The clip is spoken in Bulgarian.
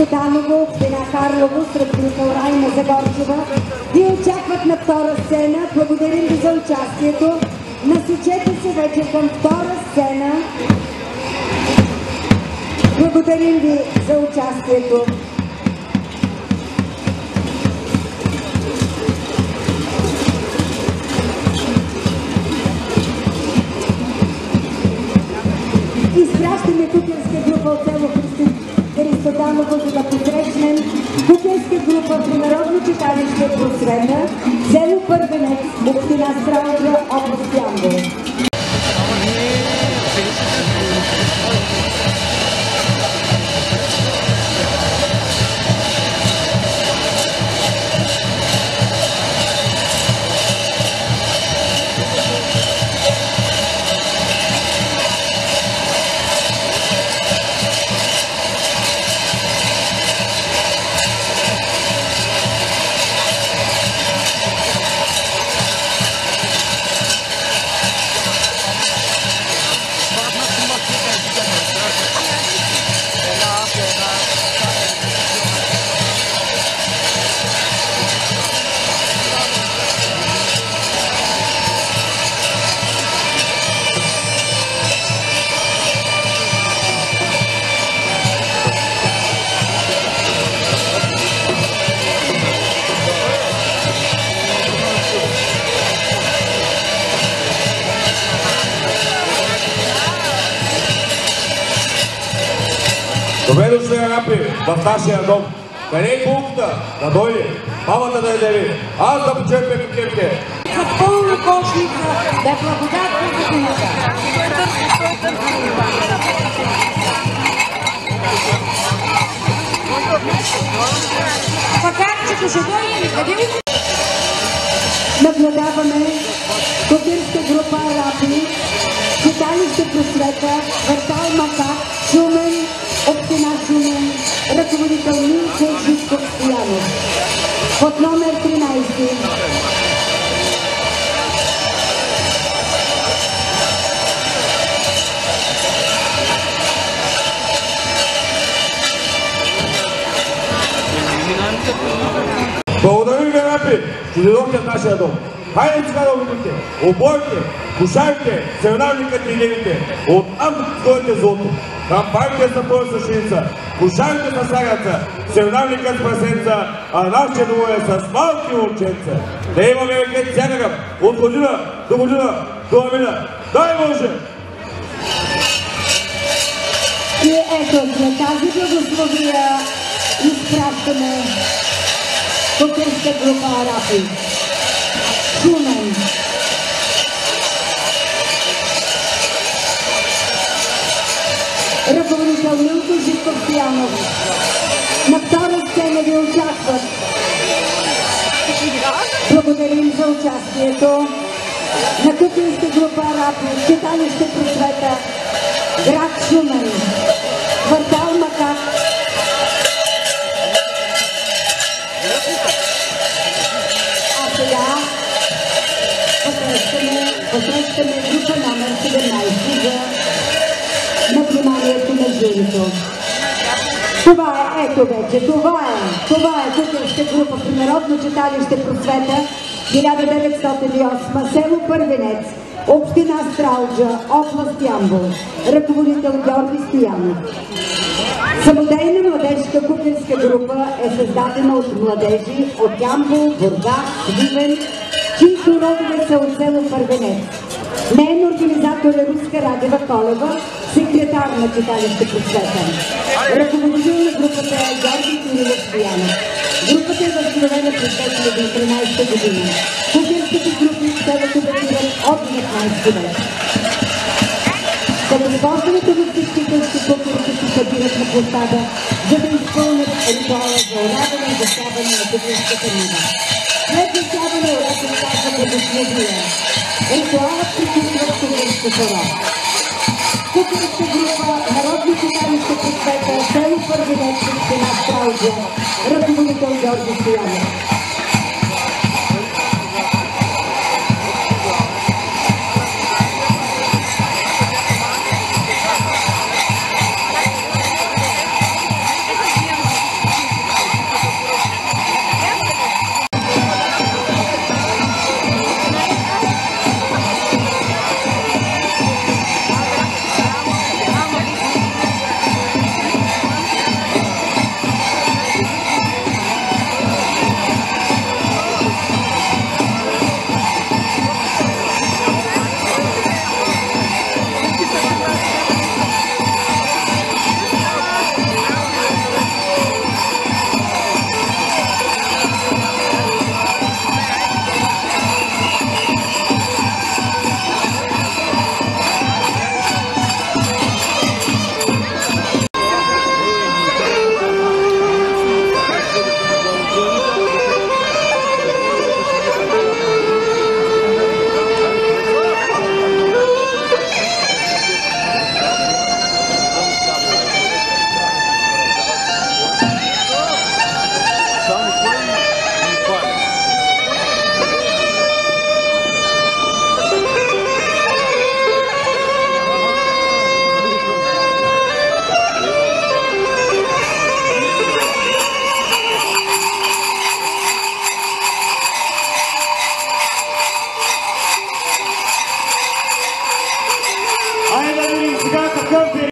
Христо Даново, община Карлово, с ръководител Райна Загорчева. Ви очакват на втора сцена. Благодарим ви за участието. Насочете се вече към втора сцена. Благодарим ви за участието. Група при Народно читалище Просвета, село Първенец, община Страудра, област Ямбол. Добре дошли, арапи, в нашия дом. Къде е булката? Да дойде. Мамата да я даде. Аз да почерпя кефте. За пълна кошница, да благодатна годината. Пакарчето ще дойде ли? Къде ли? Наблюдаваме купирска група Арапи, читалище Просвета, квартал Макак, Шумен, община Шумен, ръководител Милко Живков Стоянов. Под номер 13. Благодарим ви, арапи, че дойдохте в нашия дом. Хайде сега да видите. Обойте, кошарите, севнавникът и левите. От ам стоите злото. Кампаните са пълна същиница, кошарите са сагаца, севнавникът с прасенца, а нашите домове с малки момченца. Да имаме векет всякакъв, от година до година, до амина. Дай Боже! И ето, след тази благословия изпращаме кукърска група Арапи. Ръководител Милко Живков Стоянов. На втора сцена ви очакват. Благодарим за участието на кукърска група Арапи, читалище Просвета, град Шумен, квартал Макак. А сега посрещаме, посрещаме група номер 17 журито. Това е, ето вече, това е, това е кукърска група при Народно читалище Просвета 1908, село Първенец, община Стралджа, област Ямбол, ръководител Георги Стоянов. Самодейна младежка кукърска група е създадена от младежи от Ямбол, Бургас, Сливен, чието родове са от село Първенец. Нейн организатор е Руска Радева Колева, секретар на читалище Просвета. Ръководител на групата е Георги Кирилов Стоянов. Групата е възстановена през 2013 година. Кукърските групи в селото датират от 19 век. На всички къщи кукурите се събират на площада, за да изпълнят ритуала за ораване и засяване на кукурската нива. След засяване урата казва. Ритуалът приключва с кукурската рога. Кукурска група, народни читалище просвета, село Първенец, община Страуджа, ръководител Георги Стоянов.